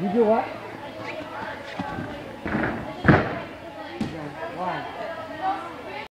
You do what?